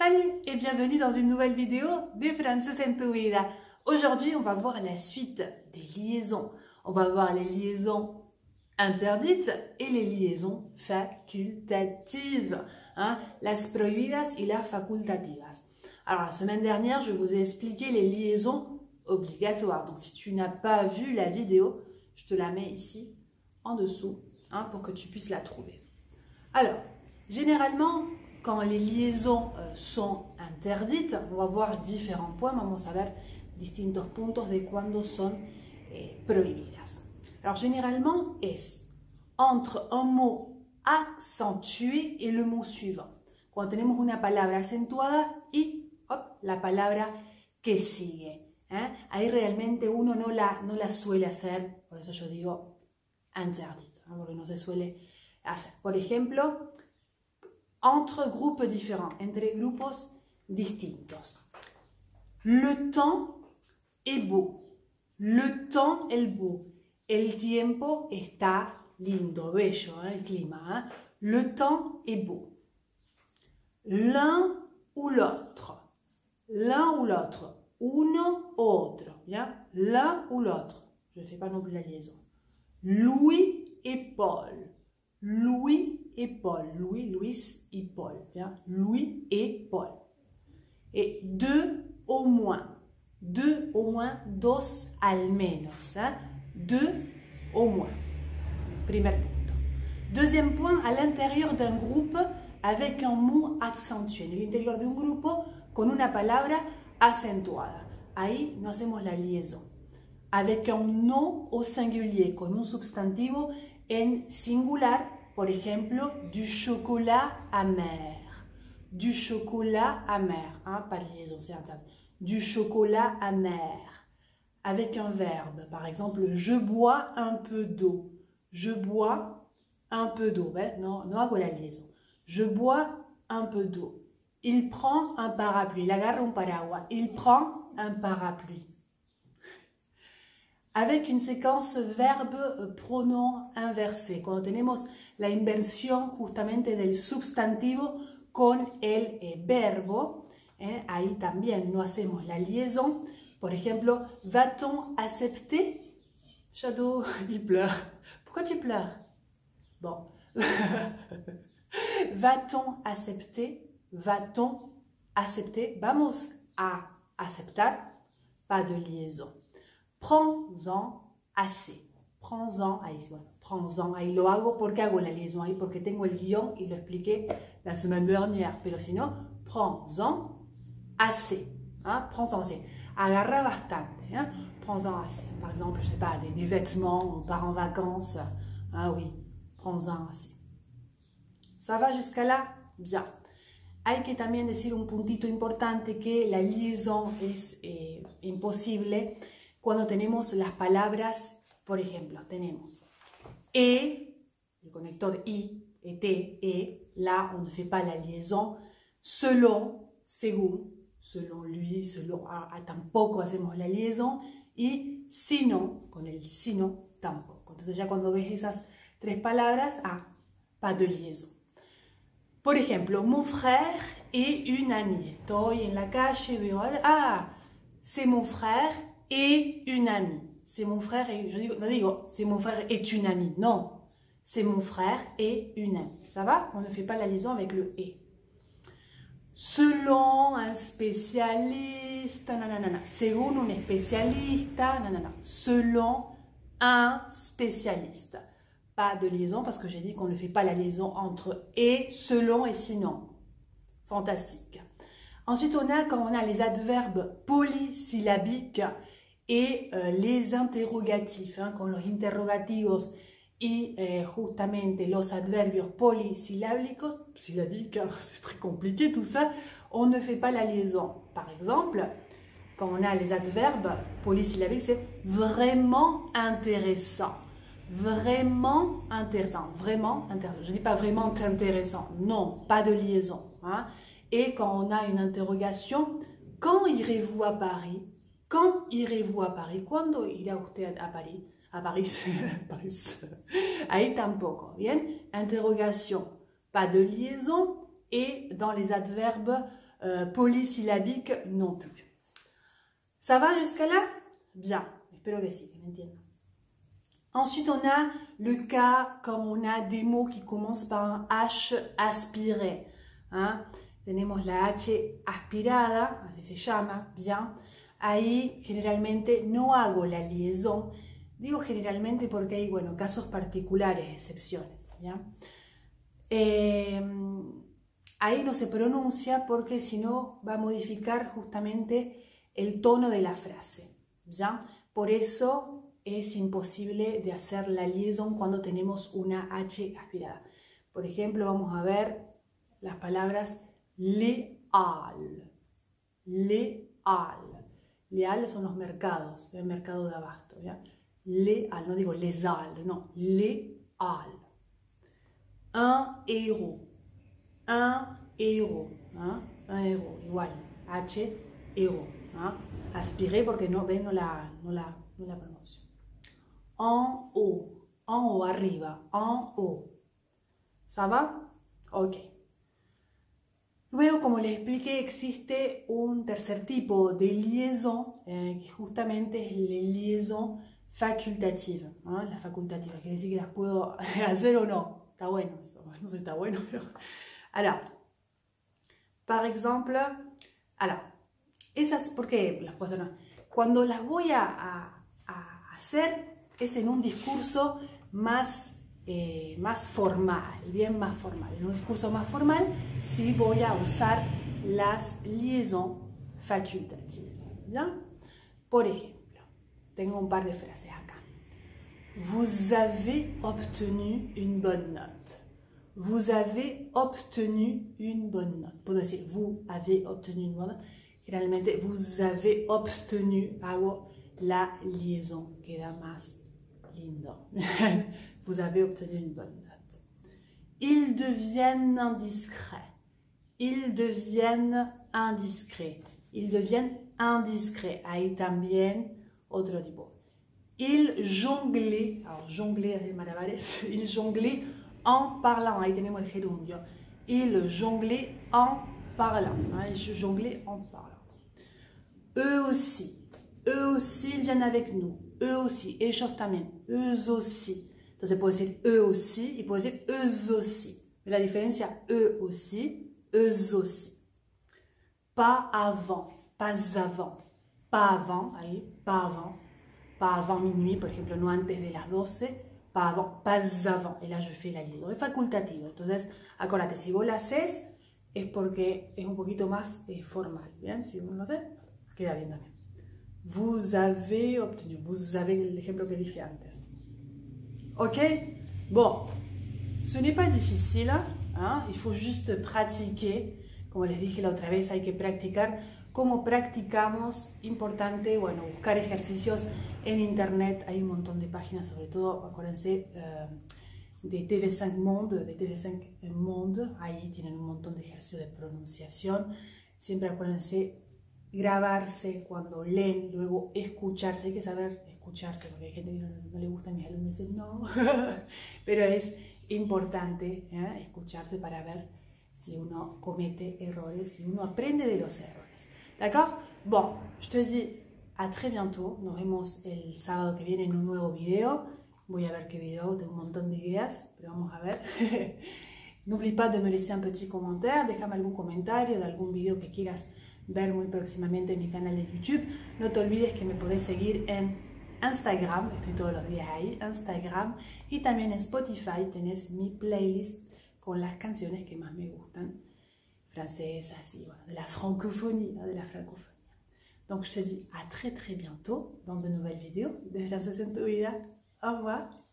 Salut et bienvenue dans une nouvelle vidéo des Français en tu vida. Aujourd'hui, on va voir la suite des liaisons. On va voir les liaisons interdites et les liaisons facultatives. Hein? Las prohibidas y las facultativas. Alors, la semaine dernière, je vous ai expliqué les liaisons obligatoires. Donc, si tu n'as pas vu la vidéo, je te la mets ici en dessous hein, pour que tu puisses la trouver. Alors, généralement, quand les liaisons euh, sont interdites, on va voir différents points. Vamos a ver distintos puntos de cuando son eh, prohibidas. Alors, généralement, es entre un mot accentué et le mot suivant. Cuando tenemos una palabra acentuada y hop, la palabra que sigue. ¿eh? Ahí realmente uno no la, no la suele hacer, por eso yo digo interdite, ¿eh? porque no se suele hacer. Por ejemplo, entre groupes différents, entre grupos distintos. Le temps est beau. Le temps est beau. El tiempo está lindo, bello, ¿eh? el clima. ¿eh? Le temps est beau. L'un ou l'autre. L'un ou l'autre. Uno ou autre. Bien L'un ou l'autre. Je ne fais pas non plus la liaison. Louis et Paul. Louis et Paul. Louis, Louis et Paul. Bien Louis et Paul. Et deux au moins. Deux au moins, dos al menos. Hein? Deux au moins. Primer punto. Deuxième point, à l'intérieur d'un groupe avec un mot accentué. En l'intérieur d'un grupo con una palabra acentuada. Ahí no hacemos la liaison. Avec un nom au singulier, con un substantivo en singular, por ejemplo, du chocolat amer. Du chocolat amer, hein, liaison, c'est. Du chocolat amer. Avec un verbe, par exemple, je bois un peu d'eau. Je bois un peu d'eau. Non, no hago la liaison? Je bois un peu d'eau. Il prend un parapluie. Il agarra un paraguas. Il prend un parapluie. Avec une séquence verbe-pronom inversé. Cuando tenemos la inversión justamente del substantivo con el eh, verbo, eh, ahí también no la liaison. Por ejemplo, va-t-on accepter? Shadow, il pleure. Pourquoi tu pleures? Bon. Va-t-on accepter? Va-t-on accepter? Vamos a aceptar. Pas de liaison. Prends-en assez. Prends-en, ahí, prends-en, ahí lo hago porque hago la liaison ahí, porque tengo el guión y lo expliqué la semaine dernière. Pero si no, prends-en assez. Hein? Prends-en assez. Agarra bastante. Hein? Prends-en assez. Par exemple, je sais pas, des, des vêtements, on part en vacances. Ah oui, prends-en assez. ¿Ça va jusqu'à là? Bien. Hay que también decir un puntito importante que la liaison es eh, imposible cuando tenemos las palabras, por ejemplo, tenemos et, le conector i, et, et, là on ne fait pas la liaison, selon, según, selon lui, selon, ah, ah, tampoco hacemos la liaison, y sino, con el sino, tampoco. Entonces ya cuando ves esas tres palabras, ah, pas de liaison. Por ejemplo, mon frère et une amie. Estoy en la calle, veo, ah, c'est mon frère et une amie. C'est mon frère et, je digo, no digo, c'est mon frère une amie. Non, c'est mon frère et une amie. Ça va? On ne fait pas la liaison avec le et. Selon un spécialiste, nanana. Según un especialista, nanana. Selon un spécialiste. Pas de liaison parce que j'ai dit qu'on ne fait pas la liaison entre et, selon et sinon. Fantastique. Ensuite, on a quand on a les adverbes polysyllabiques et euh, les interrogatifs, hein, con los interrogativos y eh, justamente los adverbios polysyllabiques, syllabiques, c'est très compliqué tout ça, on ne fait pas la liaison. Par exemple, quand on a les adverbes polysyllabiques, c'est vraiment intéressant. Vraiment intéressant. Vraiment intéressant. Je ne dis pas vraiment intéressant. Non, pas de liaison. Hein. Et quand on a une interrogation, quand irez-vous à Paris? Quand irez-vous à Paris? Cuando irá usted a Paris A Paris. Paris. Ahí tampoco. Bien? Interrogation. Pas de liaison. et dans les adverbes euh, polysyllabiques non plus. Ça va jusqu'à là? Bien, espero que sí, que me Ensuite, on a le cas quand on a des mots qui commencent par un H aspiré. Hein? Tenemos la H aspirada, así se llama, bien. Ahí generalmente no hago la liaison. Digo generalmente porque hay, bueno, casos particulares, excepciones. Eh, ahí no se pronuncia porque si no va a modificar justamente el tono de la frase. Por eso es imposible de hacer la liaison cuando tenemos una H aspirada. Por ejemplo, vamos a ver las palabras leal, leal. Leal son los mercados, el mercado de abasto. ¿ya? Leal, no digo lesal, no, leal. Un héros, un héros, ¿ah? un héros, igual, H, héros. ¿ah? Aspiré porque no, ve, no la, no la, no la pronuncio. En haut, en haut, arriba, en haut. ¿Ça va? Ok. Luego, como les expliqué, existe un tercer tipo de liaison, eh, que justamente es la liaison facultative. ¿no? La facultativa, quiere decir que las puedo hacer o no. Está bueno eso, no sé si está bueno, pero... Alors, par exemple, alors, esas, ¿por qué las puedo hacer? Cuando las voy a hacer es en un discurso más eh, más formal, bien más formal. En un discurso más formal, sí voy a usar las liaisons facultatives. ¿bien? Por ejemplo, tengo un par de frases acá. Vous avez obtenu une bonne note. Vous avez obtenu une bonne note. Puedo decir, vous avez obtenu une bonne note. Generalmente, vous avez obtenu, hago la liaison, queda más vous avez obtenu une bonne note. Ils deviennent indiscrets. Ils deviennent indiscrets. Ils deviennent indiscrets. Ahí también otro tipo. Ils jonglaient, alors jongler ils jonglaient en parlant. Ahí tenemos el gerundio. Ils jonglaient en parlant. Ils jonglaient en parlant. Eux aussi. Eux aussi, ils viennent avec nous. Eux aussi. Ellos también. Eux aussi. Entonces puedo decir eux aussi y puedo decir eux aussi. La diferencia eux aussi, eux aussi. Pas avant, pas avant, pas avant, ahí, pas avant, pas avant minuit, por ejemplo, no antes de las 12, pas avant, pas avant. Y là, je fais la liaison. Es facultativo. Entonces, acuérdate, si vos la haces, es porque es un poquito más eh, formal. Bien, si uno lo hace, queda bien también. Vous avez obtenu, vous avez el ejemplo que dije antes. Ok? Bon, ce n'est pas difficile, hein? il faut juste pratiquer. Como les dije la otra vez, hay que practicar. ¿Cómo practicamos? Importante, bueno, buscar ejercicios en internet. Hay un montón de páginas, todo, acuérdense, uh, de TV5 Monde, de TV5 Monde. Ahí tienen un montón de ejercicios de pronunciación. Siempre acuérdense grabarse cuando leen, luego escucharse. Hay que saber escucharse, porque hay gente que no, le gusta a mis alumnos dicen no, pero es importante ¿eh? escucharse para ver si uno comete errores, si uno aprende de los errores. D'accord Bon, je te dis a très bientôt. Nos vemos el sábado que viene en un nuevo video. Voy a ver qué video, tengo un montón de ideas, pero vamos a ver. N'oublie pas de me laisser un petit commentaire, déjame algún comentario de algún video que quieras ver muy próximamente en mi canal de YouTube. No te olvides que me podés seguir en Instagram, estoy todos los días ahí, Instagram, y también en Spotify tenés mi playlist con las canciones que más me gustan, francesas y bueno, de la francophonie, de la francophonie. Donc je te dis à très très bientôt dans de nouvelles vidéos de Français en tu vida. Au revoir